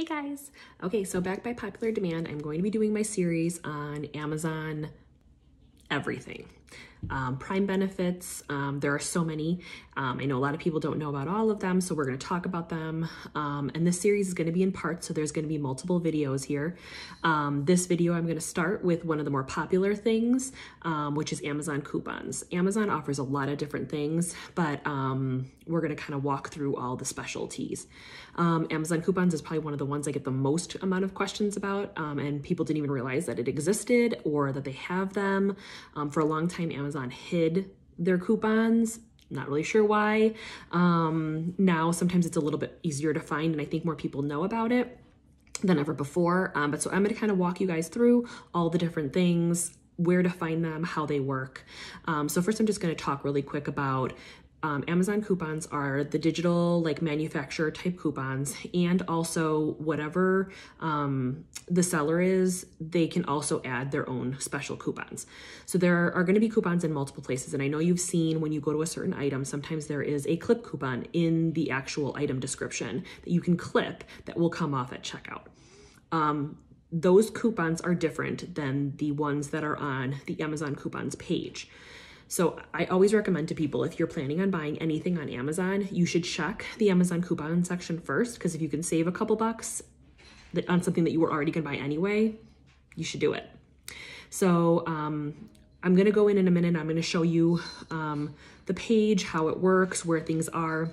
Hey guys! Okay, so back by popular demand, I'm going to be doing my series on Amazon everything. Um, Prime benefits, um, there are so many. Um, I know a lot of people don't know about all of them, so we're going to talk about them. Um, and this series is going to be in parts, so there's going to be multiple videos here. Um, this video, I'm going to start with one of the more popular things, which is Amazon coupons. Amazon offers a lot of different things, but we're going to kind of walk through all the specialties. Amazon coupons is probably one of the ones I get the most amount of questions about, and people didn't even realize that it existed or that they have them. for a long time, Amazon Amazon hid their coupons. Not really sure why. Um, now, sometimes it's a little bit easier to find, and I think more people know about it than ever before. Um, but so I'm going to kind of walk you guys through all the different things, where to find them, how they work. Um, so first I'm just to talk really quick about um, Amazon coupons are the digital like manufacturer type coupons and also whatever um, the seller is, they can also add their own special coupons. So there are going to be coupons in multiple places. And I know you've seen when you go to a certain item, sometimes there is a clip coupon in the actual item description that you can clip that will come off at checkout. Um, those coupons are different than the ones that are on the Amazon coupons page. So I always recommend to people if you're planning on buying anything on Amazon, you should check the Amazon coupon section first because if you can save a couple bucks on something that you were already going to buy anyway, you should do it. So um, I'm going to go in in a minute. I'm going to show you um, the page, how it works, where things are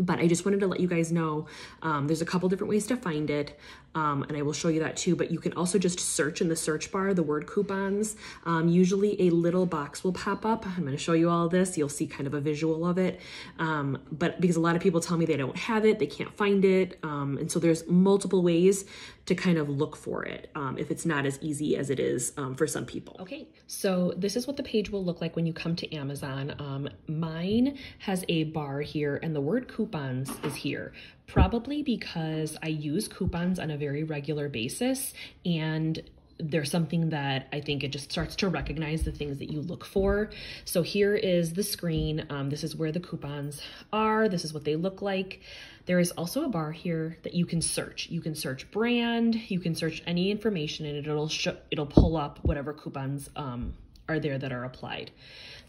but I just wanted to let you guys know um, there's a couple different ways to find it um, and I will show you that too but you can also just search in the search bar the word coupons. Um, usually a little box will pop up. I'm going to show you all this. You'll see kind of a visual of it. Um, but because a lot of people tell me they don't have it they can't find it um, and so there's multiple ways to kind of look for it um, if it's not as easy as it is for some people. Okay so this is what the page will look like when you come to Amazon. Mine has a bar here and the word coupon coupons is here. Probably because I use coupons on a very regular basis and there's something that I think it just starts to recognize the things that you look for. So here is the screen. Um, this is where the coupons are. This is what they look like. There is also a bar here that you can search. You can search brand, you can search any information and it'll show, it'll pull up whatever coupons um, are there that are applied.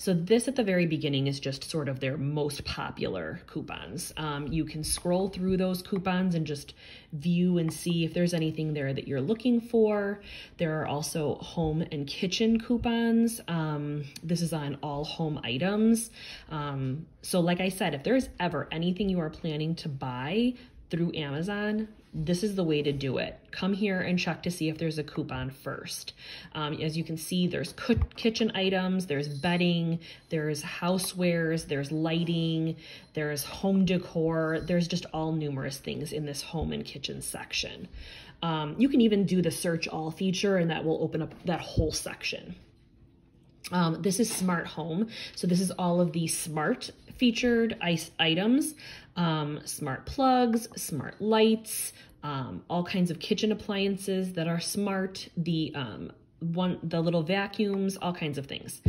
So this at the very beginning is just sort of their most popular coupons. Um, you can scroll through those coupons and just view and see if there's anything there that you're looking for. There are also home and kitchen coupons. Um, this is on all home items. Um, so like I said, if there's ever anything you are planning to buy through Amazon, this is the way to do it. Come here and check to see if there's a coupon first. Um, as you can see, there's kitchen items, there's bedding, there's housewares, there's lighting, there's home decor, there's just all numerous things in this home and kitchen section. Um, you can even do the search all feature and that will open up that whole section. Um, this is smart home. So this is all of the smart featured ice items, um, smart plugs, smart lights, um, all kinds of kitchen appliances that are smart, the um, one, the little vacuums, all kinds of things.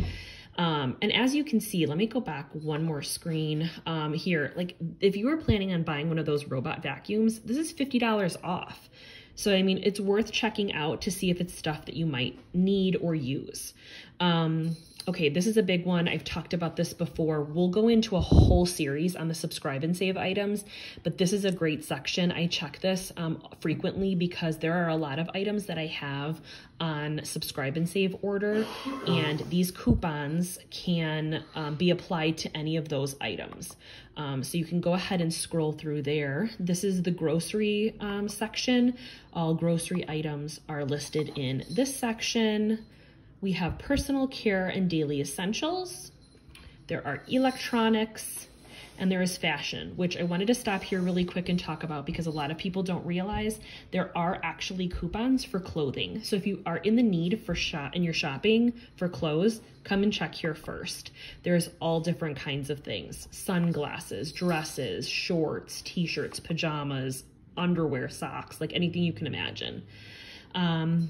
Um, and as you can see, let me go back one more screen um, here. Like if you were planning on buying one of those robot vacuums, this is $50 off. So, I mean, it's worth checking out to see if it's stuff that you might need or use. Um, okay, this is a big one. I've talked about this before. We'll go into a whole series on the subscribe and save items, but this is a great section. I check this um, frequently because there are a lot of items that I have on subscribe and save order, and these coupons can um, be applied to any of those items. Um, so you can go ahead and scroll through there. This is the grocery um, section. All grocery items are listed in this section. We have personal care and daily essentials. There are electronics and there is fashion, which I wanted to stop here really quick and talk about because a lot of people don't realize there are actually coupons for clothing. So if you are in the need for shop and you're shopping for clothes, come and check here first. There's all different kinds of things. Sunglasses, dresses, shorts, t-shirts, pajamas, underwear, socks, like anything you can imagine. Um,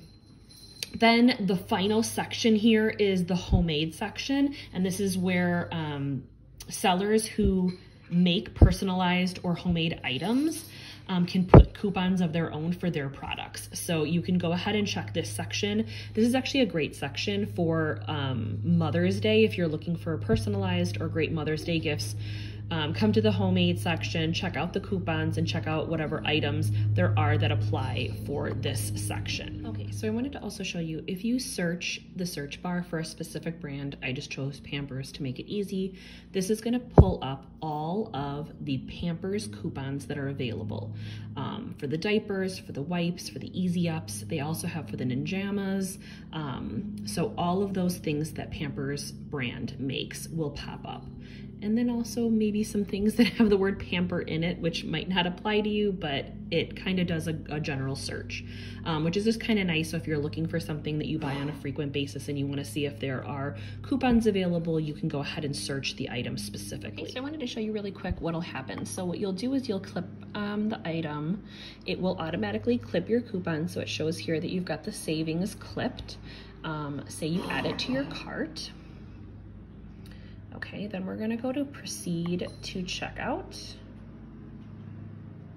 then the final section here is the homemade section. And this is where um, sellers who make personalized or homemade items um, can put coupons of their own for their products. So you can go ahead and check this section. This is actually a great section for um, Mother's Day if you're looking for personalized or great Mother's Day gifts um, come to the homemade section, check out the coupons and check out whatever items there are that apply for this section. Okay, so I wanted to also show you, if you search the search bar for a specific brand, I just chose Pampers to make it easy. This is gonna pull up all of the Pampers coupons that are available um, for the diapers, for the wipes, for the Easy Ups. They also have for the Ninjamas. Um, so all of those things that Pampers brand makes will pop up and then also maybe some things that have the word pamper in it, which might not apply to you, but it kind of does a, a, general search, um, which is just kind of nice. So if you're looking for something that you buy on a frequent basis and you want to see if there are coupons available, you can go ahead and search the item specifically. Okay, so I wanted to show you really quick what'll happen. So what you'll do is you'll clip um, the item. It will automatically clip your coupon. So it shows here that you've got the savings clipped. Um, say you add it to your cart. Okay, then we're gonna go to proceed to checkout.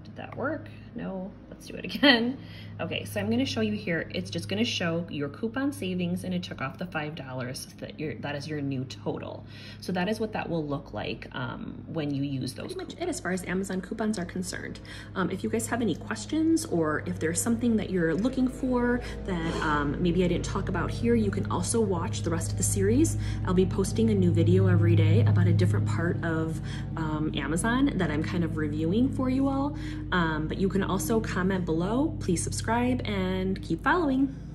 Did that work? No, let's do it again. Okay, so I'm gonna show you here, it's just gonna show your coupon savings and it took off the $5 that your that is your new total. So that is what that will look like um, when you use those. Pretty much it as far as Amazon coupons are concerned. Um, if you guys have any questions or if there's something that you're looking for that um, maybe I didn't talk about here, you can also watch the rest of the series. I'll be posting a new video every day about a different part of um, Amazon that I'm kind of reviewing for you all. Um, but you can also comment below. Please subscribe and keep following.